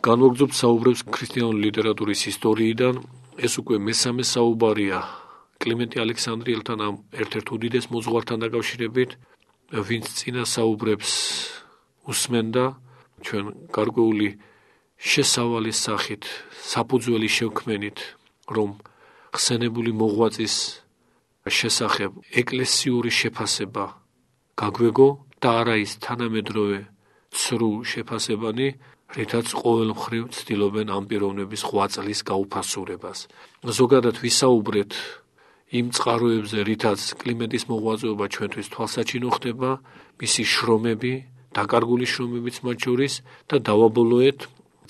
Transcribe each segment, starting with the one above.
განვაგრძობ საუბრებს ქრისტიანული ლიტერატურის ისტორიიდან. ეს უკვე მესამე საუბარია კლიმენტი ალექსანდრიელთან ამ ერთ-ერთ უდიდეს მოძღვართან დაკავშირებით, ვინც წინა საუბრებს უსმენდა ჩვენ გარკვეული შესავალის სახით, საფუძველი შევქმენით, რომ ხსენებული მოღვაწის შესახებ ეკლესიური შეფასება გაგვეგო და არა ის თანამედროვე ცრუ შეფასებანი, რითაც ყოველ მხრივ ცდილობენ ამ პიროვნების ღვაწლის გაუფასურებას. ზოგადად ვისაუბრეთ იმ წყაროებზე, რითაც კლიმენტის მოღვაწეობა ჩვენთვის თვალსაჩინო ხდება, მისი შრომები, დაკარგული შრომებიც მათ შორის და დავაბოლოეთ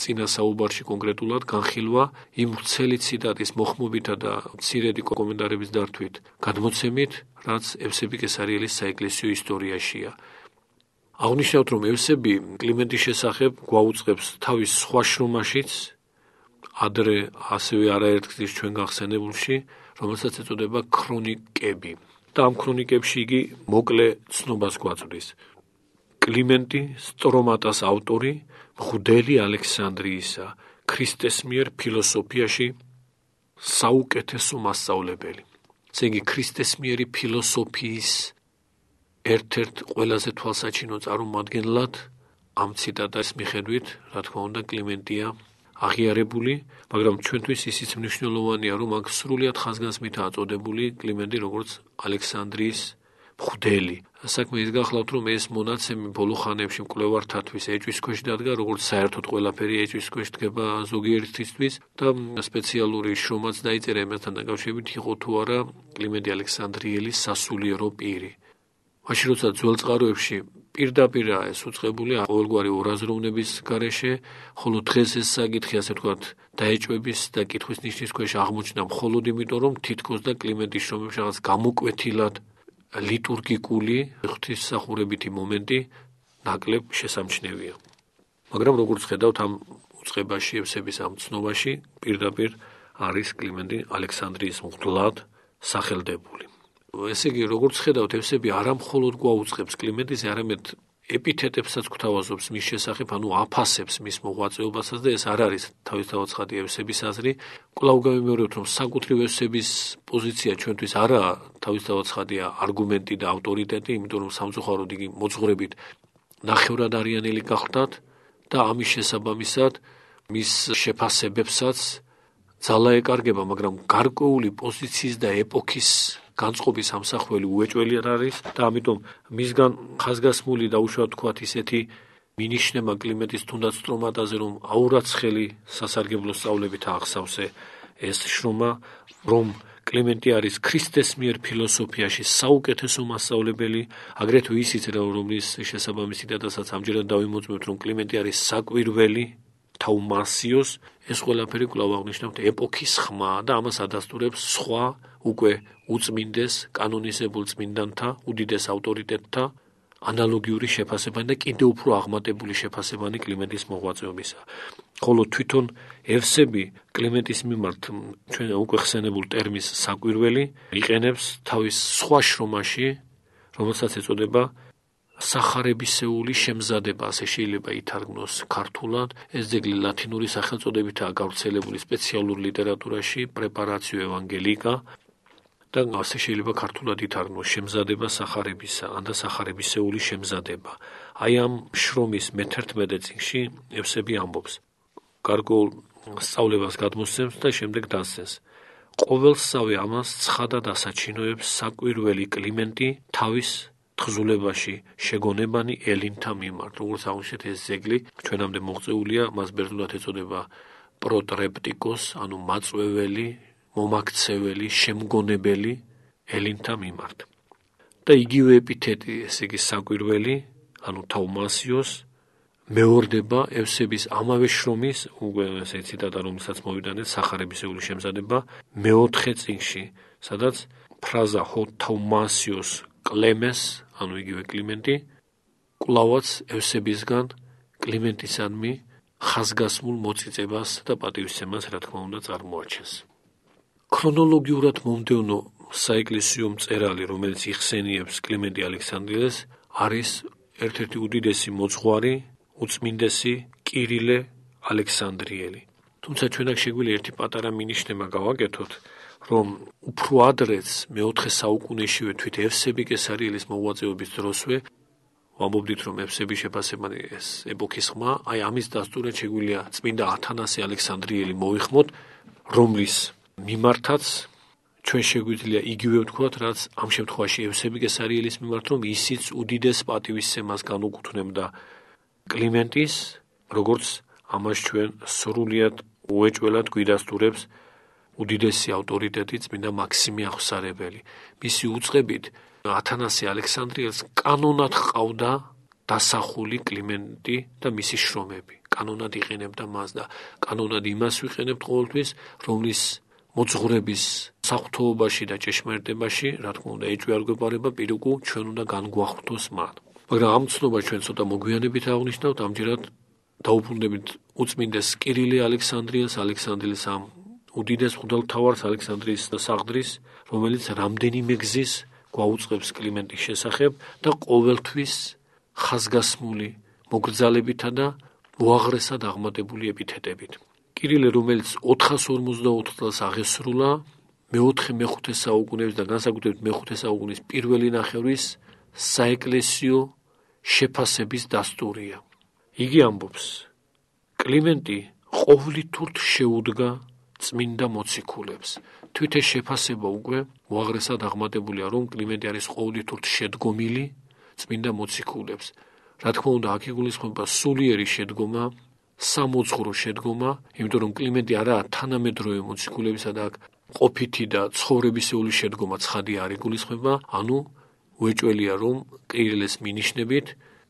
წინა საუბარში კონკრეტულად განხილვა იმ ვრცელი ციტატის მოხმობითა და მცირედი კომენტარების დართვით გადმოცემით, რაც ევსები კესარიელის საეკლესიო ისტორიაშია. აღნიშნავთ, რომ ევსები კლიმენტის შესახებ გვაუწყებს თავის სხვა შრომაშიც, ადრე ასევე არაერთგზის ჩვენ გახსენებულში, რომელსაც ეწოდება ქრონიკები. და ამ ქრონიკებში იგი მოკლე ცნობას გვაწვდის. კლიმენტი სტრომატას ავტორი მღვდელი ალექსანდრიისა ქრისტეს მიერ ფილოსოფიაში საუკეთესო მასწავლებელი. ესე იგი ქრისტეს მიერი ფილოსოფიის ერთ-ერთ ყველაზე თვალსაჩინო წარმომადგენლად ამ ციტატას მიხედვით, რა თქმა უნდა, კლიმენტია აღიარებული, მაგრამ ჩვენთვის ისიც მნიშვნელოვანია, რომ აქ სრულიად ხაზგასმით აწოდებული კლიმენტი როგორც ალექსანდრიის მღვდელი. საქმე ის გახლავთ, რომ ეს მონაცემი ბოლო ხანებში მკვლევართათვის ეჭვის ქვეშ დადგა, როგორც საერთოდ ყველაფერი ეჭვის ქვეშ დგება ზოგიერთისთვის და სპეციალური შრომაც დაიწერა ამასთან დაკავშირებით, იყო თუ არა კლიმენტი ალექსანდრიელის სასულიერო პირი. მაშინ როცა ძველ წყაროებში პირდაპირა ეს უცხებული ყოველგვარი ორაზროვნების გარეშე, ხოლო დღეს ეს საკითხი ასე ვთქვათ, დაეჭვების და კითხვის ნიშნის ქვეშ აღმოჩნდა მხოლოდ იმიტომ, რომ თითქოს და კლიმენტის შრომებში რაღაც გამოკვეთილად ლიტურგიკული ღვთისმსახურებითი მომენტი ნაკლებ შესამჩნევია. მაგრამ როგორც ხედავთ ამ უცხებაში ევსების ამ ცნობაში პირდაპირ არის კლიმენტი ალექსანდრიის მღვდლად სახელდებული. ესე იგი როგორც ხედავთ ევსები არამხოლოდ გვაუწყებს კლიმენტის არამედ ეპითეტებსაც გვთავაზობს მის შესახებ, ანუ აფასებს მის მოღვაწეობასაც და ეს არ არის თავისთავად ცხადი ევსების აზრი. კვლავ გავიმეორებთ, რომ საკუთრივ ევსების პოზიცია ჩვენთვის არაა თავისთავად ცხადია არგუმენტი და ავტორიტეტი, იმიტომ რომ სამწუხაროდ იგი მოძღვრებით ნახევრად არიანელი გახდათ და ამის შესაბამისად მის შეფასებებსაც ძალა ეკარგება, მაგრამ გარკვეული პოზიციის და ეპოქის განწყობის ამსახველი უეჭველი არის და ამიტომ მისგან ხაზგასმული და უშუალოდ თქვათ ისეთი მინიშნება კლიმატის თუნდაც სტრომატაზე რომ აურაცხელი სასარგებლო სწავლებით აღსავსე ეს შრომა რომ კლიმენტი არის ქრისტეს მიერ ფილოსოფიაში საუკეთესო მასწავლებელი, აგრეთვე ისიც რომლის შესაბამისი დადასაც ამჯერად დავიმოწმებთ, რომ კლიმენტი არის საკვირველი თაუმასიოს, ეს ყველაფერი კვლავ აღნიშნავთ ეპოქის ხმა და ამას ადასტურებს სხვა უკვე უწმინდეს კანონიზებულ წმინდანთა, უდიდეს ავტორიტეტთა ანალოგიური შეფასებანი და კიდევ უფრო აღმატებული შეფასებანი კლიმენტის მოღვაწეობისა. ხოლო თვითონ ევსები კლიმენტის მიმართ ჩვენ უკვე ხსენებულ ტერმინს საკვირველი იყენებს თავის სხვა შრომაში, რომელსაც ეწოდება სახარებისეული შემზადება, ასე შეიძლება ითარგმნოს ქართულად. ეს ძეგლი ლათინური სახელწოდებითაა გავრცელებული სპეციალურ ლიტერატურაში, პრეპარაციო ევანგელიკა, და ასე შეიძლება ქართულად ითარგმნოს შემზადება სახარებისა, ან და სახარებისეული შემზადება. აი ამ შრომის მე-11 წიგნში ევსები ამბობს: გარკვეულ სწავლებას გადმოსცემს და შემდეგ დასცეს. ყოველსავე ამას ცხადად ასაჩინოებს საკვირველი კლიმენტი თავის თხზულებაში შეგონებანი ელინთა მიმართ. როგორც აღნიშნეთ ეს ზეგლი ჩვენამდე მოღწეულია, მას ბერძნულად ეწოდება პროტრეპტიკოს, ანუ მაწვეველი, მომაქცეველი, შემგონებელი ელინთა მიმართ. და იგივე ეპითეტი, ესე იგი საკვირველი, ანუ თაუმასიოს მეორდება ევსების ამავე შრომის, უკვე ესე ციტატა რომელსაც მოვიდანეთ, სახარებისეული შემზადება მეოთხე წიგნში, სადაც ფრაზა ჰო თაუმასიოს კლემეს, ანუ იგივე კლიმენტი, კლავაც ევსებისგან კლიმენტისადმი ხაზგასმულ მოწიწებას და პატივისცემას რა თქმა უნდა წარმოაჩენს. ქრონოლოგიურად მომდევნო საეკლესიო მწერალი, რომელიც იხსენიებს კლიმენტი ალექსანდრიელს, არის ერთ-ერთი უდიდესი მოძღვარი, უწმინდესი კირილე ალექსანდრიელი. თუმცა ჩვენ აქ შეგვიძლია ერთი პატარა მინიშნება გავაკეთოთ, რომ უფრო ადრეც მეოთხე საუკუნეშივე თვით ევსები კესარიელის მოღვაწეობის დროსვე ვამბობდით რომ ევსები შეფასებანი ეს ეპოქის ხმა, აი ამის დასტურად შეგვიძლია წმინდა ათანასე ალექსანდრიელი მოიხმოთ, რომლის მიმართაც ჩვენ შეგვიძლია იგივე ვთქვათ, რაც ამ შემთხვევაში ევსები კესარიელის მიმართ, რომ ისიც უდიდეს პატივისცემას განუკუთვნებდა კლიმენტის, როგორც ამას ჩვენ სრულიად უეჭველად გვიდასტურებს უდიდესი ავტორიტეტი წმინდა მაქსიმე ახსარებელი. მისი უצღებით ათანასე ალექსანდრიელს კანონად ყავდა დასახული კლიმენტი და მისი შრომები. კანონად იყენებდა მას და კანონად იმას ვიყენებთ ყოველთვის, რომლის მოძღვრების საფრთხეობაში და ჭეშმარიტებაში, რა თქმა უნდა, ეჭვი არ გვეპარება, პირუკუ ჩვენ უნდა განგვახვრთოს მან. მაგრამ ამ ცნობას ჩვენ ცოტა მოგვიანებით აღნიშნავთ, ამჯერად დაუბრუნდებით უწმინდეს კირილე ალექსანდრიელს, ალექსანდრიის ამ უდიდეს მღვდელმთავარს ალექსანდრიის საღდრის, რომელიც რამდენიმე გზის გვაუწყებს კლიმენტის შესახებ და ყოველთვის ხაზგასმული მოგრძალებითა და უაღრესად აღმატებული ეპითეტებით. კირილე, რომელიც 454 წელს აღესრულა მეოთხე მეხუთე საუკუნეების და განსაკუთრებით მეხუთე საუკუნის პირველი ნახევრის საეკლესიო შეფასების დასტურია. იგი ამბობს: კლიმენტი ყოვლითურთ შეუდგა წმინდა მოციქულებს. თვით ეს შეფასება უკვე უაღრესად აღმატებულია, რომ კლიმენტი არის ყოვლითურთ შედგომილი წმინდა მოციქულებს. რა თქმა უნდა, აქ იგულისხმება სულიერი შედგომა, სამოძღვრო შედგომა, იმიტომ რომ კლიმენტი არაა თანამედროვე მოციქულებისა და აქ ყოფითი და ცხოვრებისეული შედგომა ცხადი არ იგულისხმება, ანუ უეჭველია რომ კირილეს მინიშნებით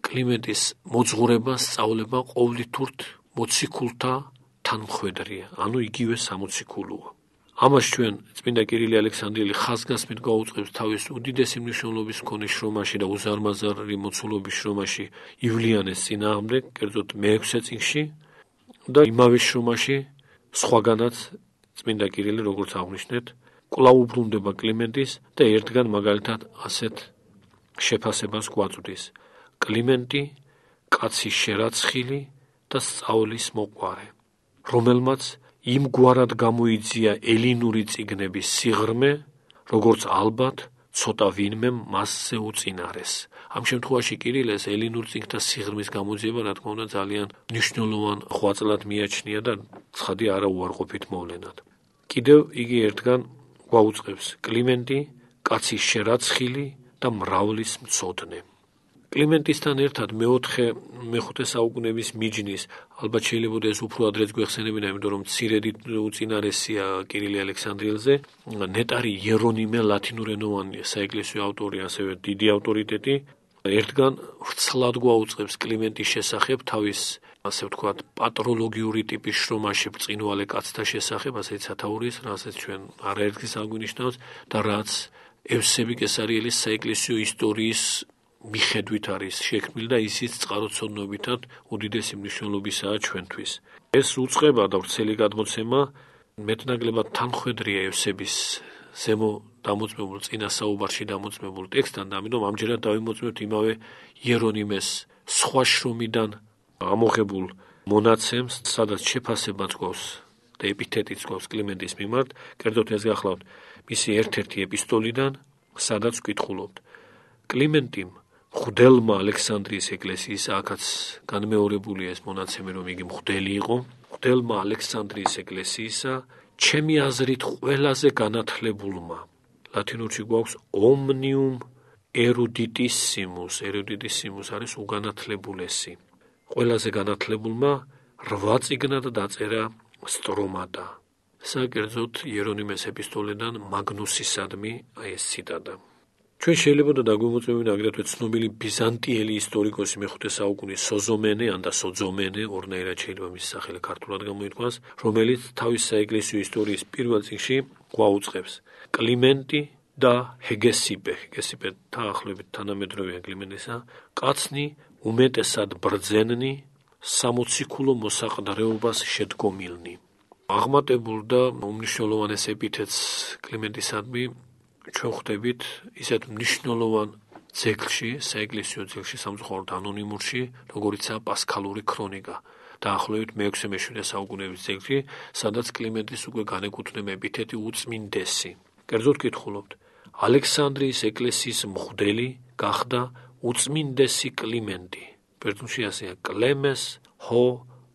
კლიმენტის მოძღვრება სწავლება ყოვლითურთ მოციქულთა თანმხვედრია, ანუ იგივე სამოციქულოა. ამას ჩვენ წმინდა კირილი ალექსანდრიელი ხაზგასმით გაუწყებს თავის უდიდესი მნიშვნელობის მქონე შრომაში და უზარმაზარი მოცულობის შრომაში ივლიანეს წინააღმდეგ, კერძოდ მე-6 წიგნში და იმავე შრომაში სხვაგანაც წმინდა კირილი როგორც აღნიშნეთ, კვლავ უბრუნდება კლიმენტის და ერთგან მაგალითად ასეთ შეფასებას გვაწვდის. კლიმენტი კაცი შერაცხილი და სწავლის მოყარე, რომელმაც იმგვარად გამოიძია ელინური ციგნების სიღრმე, როგორც ალბათ ცოტა ვინმე მასზე უწინარეს. ამ შემთხვევაში კირილეს ელინურ ციგნთა სიღრმის გამოძიება, რა თქმა უნდა, ძალიან მნიშვნელოვან ხვაწლად მიაჩნია და ცხადი არა უარყოფით მოვლენად. კიდევ იგი ერთგან გვაუწყებს კლიმენტი, კაცი შერაცხილი და მრავლის მწოდნე. კლიმენტისთან ერთად მეოთხე მეხუთე საუკუნეების მიჯნის. ალბათ შეიძლება ეს უფრო ადრეც გვეხსენებინა იმიტომ რომ ცირედი უწინარესია კირილი ალექსანდრიელზე. ნეტარი იერონიმე ლათინურენოვანი საეკლესიო ავტორი ასევე დიდი ავტორიტეტი. ერთგან ვრცლად გვაუწყებს კლიმენტის შესახებ თავის ასე ვთქვათ პატროლოგიური ტიპის შრომაში ბრწყინვალე კაცთა შესახებ ასეც სათაურის რასაც ჩვენ არაერთის აგვინიშნავს და რაც ევსები კესარიელის საეკლესიო ისტორიის მიხედვით არის შექმნილი და ისიც წყაროწონნობითად უდიდესი მნიშვნელობისაა ჩვენთვის. ეს უצება და ვრცელი გადმოცემა მეტნაკლებად თანხვედრია ევსების ზემო დამოწმებულ წინა საუბარში დამოწმებულ ტექსტთან და ამიტომ ამჯერად დავიმოწმებთ იმავე იერონიმეს სხვა შრომიდან ამოღებულ მონაცემს, სადაც შეფასებაც გვაქვს და ეპითეტიც გვაქვს კლიმენტის მიმართ, კერძოდ ეს გახლავთ მისი ერთ-ერთი ეპისტოლიდან, სადაც ვკითხულობთ კლიმენტიმ ხუდელმა ალექსანდრიის ეკლესიის აქაც განმეორებულია ეს მონაცემი რომ იგი ხუდელი იყო ხუდელმა ალექსანდრიის ეკლესიისა ჩემი აზრით ყველაზე განათლებულმა. ლათინურში გვაქვს omnium eruditissimum eruditissimum არის უგანათლებულესი. ყველაზე განათლებულმა რვა წიგნად დაწერა სტრომატა. საკერძოდ იერონიმეს ეპისტოლედან მაგნუსისადმი აი ეს ციტატა ჩვენ შეიძლება და დაგვიმოწმებინა აგრეთვე ცნობილი ბიზანტიელი ისტორიკოსი მეხუთე საუკუნის სოზომენე ან და სოძომენე ორნაირად შეიძლება მის სახელი ქართულად გამოითქვას რომელიც თავის საეკლესიო ისტორიის პირველ წიგნში გვაუწყებს. კლიმენტი და ჰეგესიპე. ჰეგესიპე თანახლებით თანამედროვე კლიმენტისა. კაცნი უმეტესად ბრძენნი სამოციქულო მოსაყდრეობას შედგომილნი. აღმატებულ და უმნიშვნელოვანეს ეპითეტს კლიმენტისადმი ჩვენ ხვდებით ისეთ მნიშვნელოვან ძეგლში, საეკლესიო ძეგლში, სამწუხაროდ ანონიმურში, როგორიცაა პასქალური ქრონიკა. დაახლოებით მე-6 მე-7 საუკუნეების ძეგლი, სადაც კლიმენტის უკვე განეკუთვნება ეპითეტი უწმინდესი. კერძოდ კითხულობთ: ალექსანდრიის ეკლესიის მღვდელი გახდა უწმინდესი კლიმენტი. ბერძნში ასეა კლემეს ჰო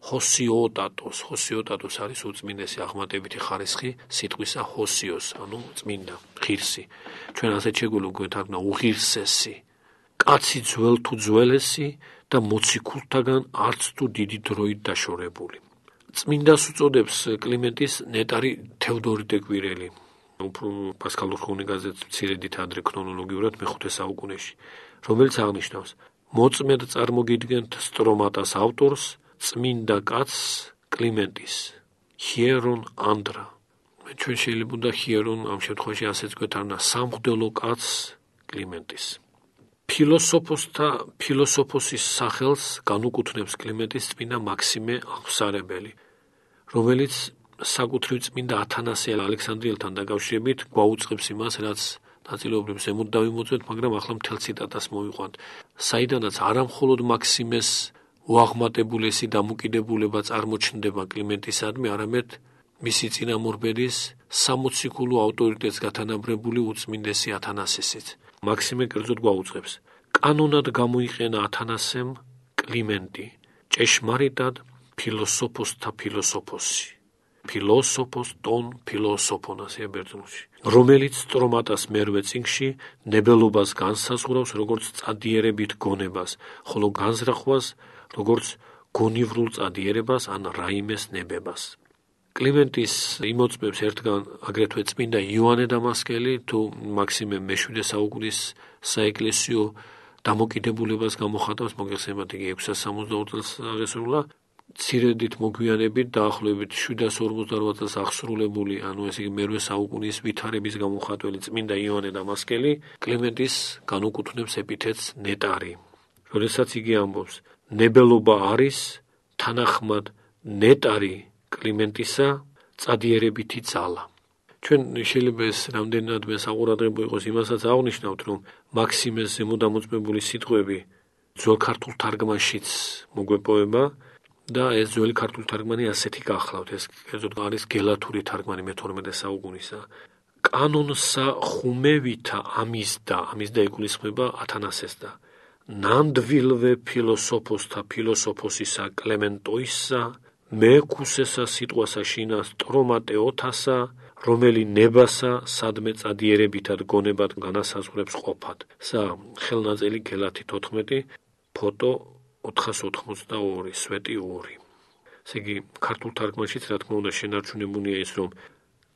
ჰოსიოტატოს. ჰოსიოტატოს არის უწმინდესი აღმატებითი ხარისხი სიტყვისა ჰოსიოს, ანუ წმინდა, ღირსი. ჩვენ ასე შეგვიძლია გვეთარგმნა უღირსესი. კაცი ძველ თუ ძველესი და მოციქულთაგან არც თუ დიდი დროით დაშორებული. წმინდას უწოდებს კლიმენტის ნეტარი თევდორი დეკვირელი. უფრო პასკალურ ქრონიკაზე მცირედით ადრე ქრონოლოგიურად მეხუთე საუკუნეში, რომელიც აღნიშნავს: მოწმედ წარმოგიდგენთ სტრომატას ავტორს, წმინდა კაცს კლიმენტის, ჰიერონ ანდრა. მე ჩვენ შეიძლება და ჰიერონ ამ შემთხვევაში ასეც გვეთარნა სამღვდელო კაცს კლიმენტის. ფილოსოფოსთა ფილოსოფოსის სახელს განუკუთვნებს კლიმენტის წმინდა მაქსიმე აღსარებელი, რომელიც საკუთრივ წმინდა ათანასე ალექსანდრიელთან დაკავშირებით გვაუწყებს იმას, რაც ნაწილობრივ ზემოთ დავიმოწმეთ, მაგრამ ახლა მთელ ციტატას მოვიყვანთ. საიდანაც არამხოლოდ მაქსიმეს უაღმატებულესი დამოკიდებულება წარმოჩნდება კლიმენტისადმი, არამედ მისი წინამორბედის სამოციქულო ავტორიტეტს გათანაბრებული უწმინდესი ათანასისიც. მაქსიმე კერძოდ გვაუწყებს: კანონად გამოიყენა ათანასემ კლიმენტი, ჭეშმარიტად ფილოსოფოსთა ფილოსოფოსი. ფილოსოფოს ტონ ფილოსოფონასია ბერძნულში. რომელიც სტრომატას მერვე წინში ნებელობას განსაზღვრავს როგორც წადიერებით გონებას, ხოლო განზრახვას როგორც გონივრულ წადიერებას ან რაიმეს ნებებას. კლიმენტის იმოწმებს ერთგან აგრეთვე წმინდა იოანე დამასკელი თუ მაქსიმე მე-7 საუკუნის საეკლესიო დამოკიდებულებას გამოხატავს მოგეხსენებათ იგი 662 წელს აღესრულა ცირედით მოგვიანებით დაახლოებით 748 წელს აღსრულებული ანუ ესე იგი მე-8 საუკუნის ვითარების გამოხატველი წმინდა იოანე დამასკელი კლიმენტის განუკუთვნებს ეპითეტს ნეტარი. როდესაც იგი ამბობს ნებელობა არის თანახმად ნეტარი კლიმენტისა წადიერებითი ძალა. ჩვენ შეიძლება ეს რამდენადმე საყურადღებო იყოს იმასაც აღნიშნავთ, რომ მაქსიმეს ზემოდამოწმებული სიტყვები ძველ ქართულ თარგმანშიც მოგვეპოვება და ეს ძველი ქართული თარგმანი ასეთი გახლავთ, ეს კერძოდ არის გელათური თარგმანი მე-12 საუკუნისა. კანონსა ხუმევითა ამის და ამის და ეკულისხმება ათანასეს და ნანდვილვე ფილოსოფოსთა ფილოსოფოსისა კლემენტოისა მეკუსესა სიტყვასა შინა სტრომატეოთასა რომელი ნებასა სადმე წადიერებითად გონებად განასაზღვრებს ყოფად. სა ხელნაწერი გელათი 14 ფოტო 482 სვეტი 2 ესე იგი ქართულ თარგმანშიც რა თქმა უნდა შენარჩუნებულია ის რომ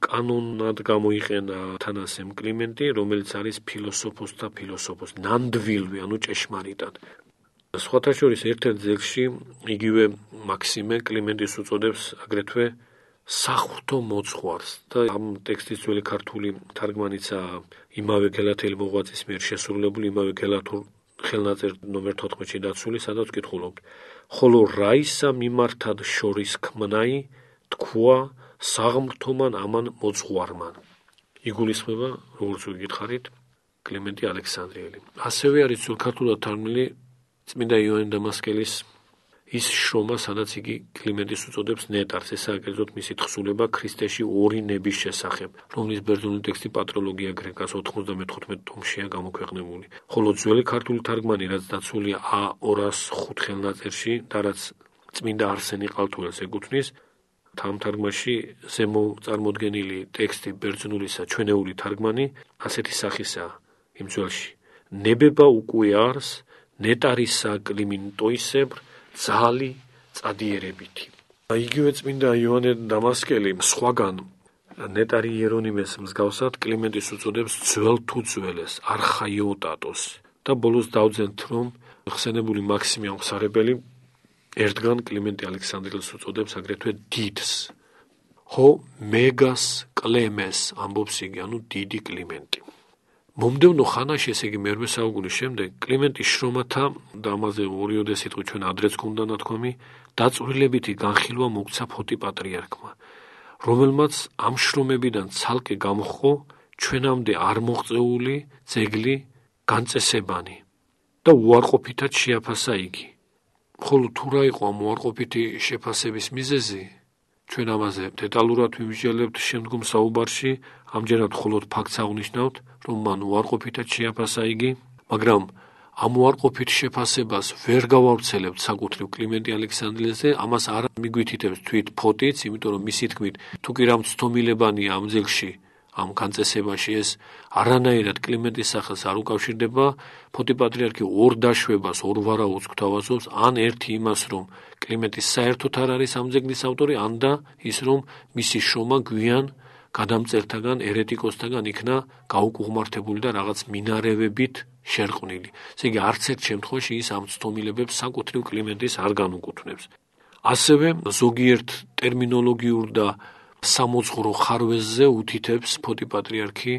კანონად გამოიყენა თანასემ კლიმენტი, რომელიც არის ფილოსოფოსთა ფილოსოფოს, ნანდვილვი, ანუ ჭეშმარიტად. სხვათა შორის ერთ-ერთ ძეგლში იგივე მაქსიმე კლიმენტის უწოდებს აგრეთვე სახუთო მოძღვარს და ამ ტექსტის ძველი ქართული თარგმანიცა იმავე გელათელი მოღვაწის მიერ შესრულებული იმავე გელათურ ხელნაწერ ნომერ 14-ში დაცული, სადაც კითხულობთ: ხოლო რაისა მიმართად შორის ქმნაი თქვა საღმრთომან ამან მოძღვარმან. იგულისხმება, როგორც ვიკითხარით, კლიმენტი ალექსანდრიელი. ასევე არის ძულქართულად თარგმნილი წმინდა იოანე დამასკელის ის შრომა, სადაც იგი კლიმენტის უწოდებს ნეტარს, ესაა კერძოდ მისი თხზულება ქრისტეში ორი ნების შესახებ, რომლის ბერძნული ტექსტი პატროლოგია გრეკას 95 ტომშია გამოქვეყნებული. ხოლო ძველი ქართული თარგმანი, რაც დაცულია A205 ხელნაწერში და რაც წმინდა არსენი ყალთუელს ეკუთვნის, თამთარგმანში ზემო წარმოდგენილი ტექსტი ბერძნულისა ჩვენეული თარგმანი ასეთი სახისაა იმ ძველში. ნებება უკვე არს ნეტარისა კლიმენტოისებრ ძალი წადიერებითი. იგივე წმინდა იოანე დამასკელი სხვაგან ნეტარი იერონიმეს მსგავსად კლიმენტის უწოდებს ძველ თუ ძველეს არხაიოტატოს და ბოლოს დავძენთ რომ ხსენებული მაქსიმი ამხსარებელი ერთგან კლიმენტი ალექსანდრიელს უწოდებს აგრეთვე დიდს. ჰო მეგას კლემეს ამბობს იგი, ანუ დიდი კლიმენტი. მომდევნო ხანაში, ესე იგი მე-8 საუკუნის შემდეგ, კლიმენტის შრომათა და ამაზე ორიოდე სიტყვი ჩვენ ადრეც გქონდა ნათქვამი, დაწვრილებითი განხილვა მოგცა ფოტი პატრიარქმა, რომელმაც ამ შრომებიდან ცალკე გამოხო ჩვენამდე არ მოღწეული ძეგლი განწესებანი და უარყოფითად შეაფასა იგი. ხოლო თუ რა იყო ამ უარყოფითი შეფასების მიზეზი, ჩვენ ამაზე დეტალურად ვიმსჯელებთ შემდგომ საუბარში, ამჯერად მხოლოდ ფაქტს აღნიშნავთ, რომ მან უარყოფითად შეაფასა იგი, მაგრამ ამ უარყოფით შეფასებას ვერ გავავრცელებთ საკუთრივ კლიმენტი ალექსანდრიელზე, ამას არ მიგვითითებს თვით ფოტიც, იმიტომ რომ მისი თქმით, თუ კი რამ ცდომილებანია ამ ძილში, ამ განწესებაში ეს არანაირად კლიმენტის სახელს არ უკავშირდება, ფოტი პატრიარქი ორ დაშვებას, ორ ვარაუდს გვთავაზობს, ან ერთი იმას, რომ კლიმენტის საერთოდ არ არის ამ ძეგლის ავტორი, ან და ის რომ მისი შრომა გვიან გადამწერთაგან ერეტიკოსთაგან იქნა გაუკუღმართებული და რაღაც მინარევებით შერყვნილი. ესე იგი არც ერთ შემთხვევაში ის ამ ცდომილებებს საკუთრივ კლიმენტის არ განუკუთვნებს. ასევე ზოგიერთ ტერმინოლოგიურ და სამოძღვრო ხარვეზზე უთითებს ფოტი პატრიარქი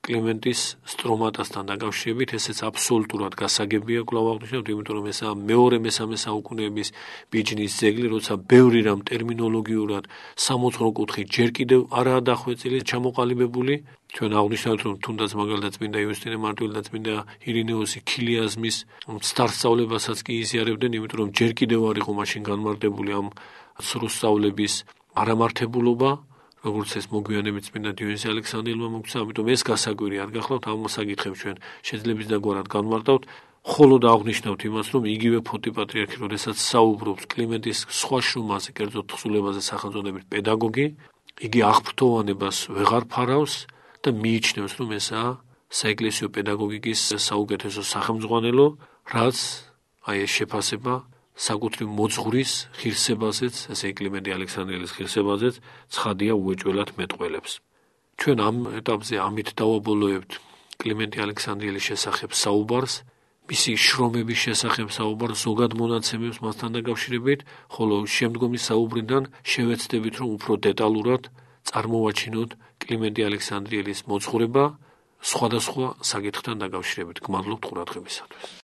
კლიმენტის სტრომატასთან დაკავშირებით ესეც აბსოლუტურად გასაგებია კვლავ აღნიშნავთ, იმიტომ რომ ესაა მეორე მესამე საუკუნეების ბიჯნის ძეგლი, როცა ბევრი რამ ტერმინოლოგიურად სამოძღვრო კუთხით ჯერ კიდევ არაა დახვეწილი, ჩამოყალიბებული. ჩვენ აღნიშნავთ, რომ თუნდაც მაგალითად წმინდა იუსტინე მარტვილი და წმინდა ირინეოსი ქილიაზმის სტარსწავლებასაც კი იზიარებდნენ, იმიტომ რომ ჯერ კიდევ არ იყო მაშინ განმარტებული ამ სრუსწავლების არამართებულობა როგორც ეს მოგვიანებით წმინდა დიონისე ალექსანდრიელმა მოგცა, ამიტომ ეს გასაკვირი არ გახლავთ ამ საკითხებს ჩვენ შეძლებს დაგვარად განმარტავთ, ხოლო და აღნიშნავთ იმას, რომ იგივე ფოტი პატრიარქი, როდესაც საუბრობს კლიმენტის სხვა შრომაზე, კერძოდ თხზულებაზე სახელწოდებით პედაგოგი, იგი აღფრთოვანებას ვეღარ ფარავს და მიიჩნევს, რომ ესაა საეკლესიო პედაგოგიკის საუკეთესო სახელმძღვანელო, რაც აი ეს შეფასება საკუთრივ მოძღრის ღირსებაზეც, ესე იკლიმენტი ალექსანდრიელის ღირსებაზეც ცხადია უეჭველად მეტყველებს. ჩვენ ამ ეტაპზე ამით დავაბოლოებთ კლიმენტი ალექსანდრიელის შესახებ საუბარს, მისი შრომების შესახებ საუბარს, ზოგად მონაცემებს მასთან დაკავშირებით, ხოლო შემდგომი საუბრიდან შევეცდებით, რომ უფრო დეტალურად წარმოვაჩინოთ კლიმენტი ალექსანდრიელის მოძღვრება სხვადასხვა საკითხთან დაკავშირებით. გმადლობთ ყურადღებისათვის.